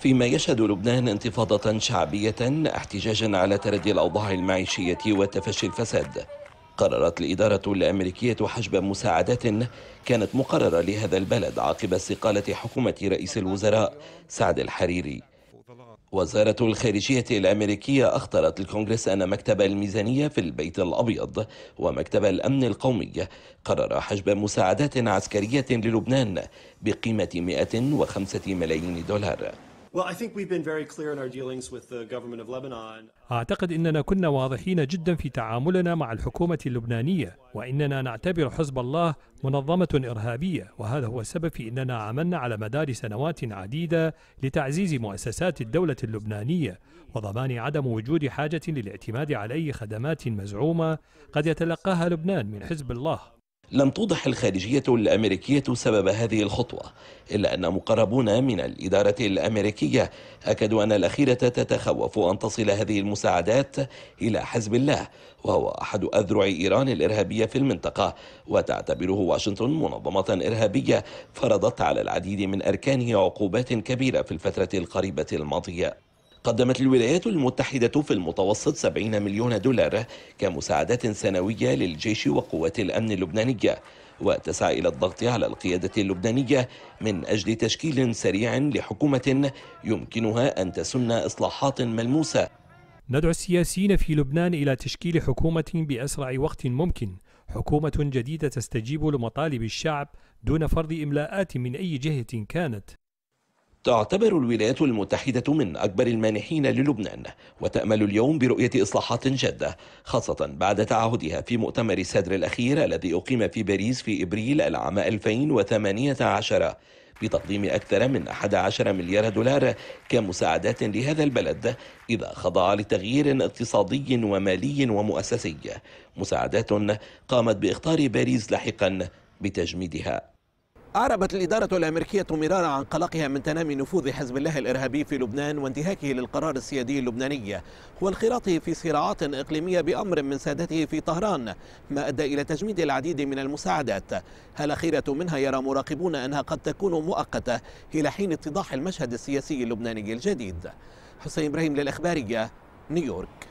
فيما يشهد لبنان انتفاضة شعبية احتجاجا على تردي الأوضاع المعيشية وتفشي الفساد. قررت الإدارة الأمريكية حجب مساعدات كانت مقررة لهذا البلد عقب استقالة حكومة رئيس الوزراء سعد الحريري. وزارة الخارجية الأمريكية أخطرت الكونغرس أن مكتب الميزانية في البيت الأبيض ومكتب الأمن القومي قرر حجب مساعدات عسكرية للبنان بقيمة 105 ملايين دولار. أعتقد أننا كنا واضحين جدا في تعاملنا مع الحكومة اللبنانية وإننا نعتبر حزب الله منظمة إرهابية وهذا هو السبب في أننا عملنا على مدار سنوات عديدة لتعزيز مؤسسات الدولة اللبنانية وضمان عدم وجود حاجة للاعتماد على أي خدمات مزعومة قد يتلقاها لبنان من حزب الله. لم توضح الخارجية الأمريكية سبب هذه الخطوة إلا أن مقربون من الإدارة الأمريكية أكدوا أن الأخيرة تتخوف أن تصل هذه المساعدات إلى حزب الله وهو أحد أذرع إيران الإرهابية في المنطقة وتعتبره واشنطن منظمة إرهابية فرضت على العديد من أركانه عقوبات كبيرة في الفترة القريبة الماضية. قدمت الولايات المتحدة في المتوسط 70 مليون دولار كمساعدات سنوية للجيش وقوات الأمن اللبنانية وتسعى إلى الضغط على القيادة اللبنانية من أجل تشكيل سريع لحكومة يمكنها أن تسن إصلاحات ملموسة. ندعو السياسيين في لبنان إلى تشكيل حكومة بأسرع وقت ممكن. حكومة جديدة تستجيب لمطالب الشعب دون فرض إملاءات من أي جهة كانت. تعتبر الولايات المتحدة من أكبر المانحين للبنان وتأمل اليوم برؤية إصلاحات جادة خاصة بعد تعهدها في مؤتمر سادر الأخير الذي أقيم في باريس في إبريل العام 2018 بتقديم أكثر من 11 مليار دولار كمساعدات لهذا البلد إذا خضع لتغيير اقتصادي ومالي ومؤسسي. مساعدات قامت بإخطار باريس لاحقا بتجميدها. أعربت الإدارة الأمريكية مرارا عن قلقها من تنامي نفوذ حزب الله الإرهابي في لبنان وانتهاكه للقرار السيادي اللبناني. وانخراطه في صراعات إقليمية بأمر من سادته في طهران ما أدى إلى تجميد العديد من المساعدات. الأخيرة منها يرى مراقبون أنها قد تكون مؤقتة إلى حين اتضاح المشهد السياسي اللبناني الجديد. حسين إبراهيم للإخبارية نيويورك.